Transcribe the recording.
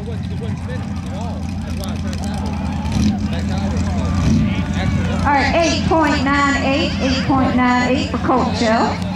All. Right, 8.98, 8.98 for Colt Shell.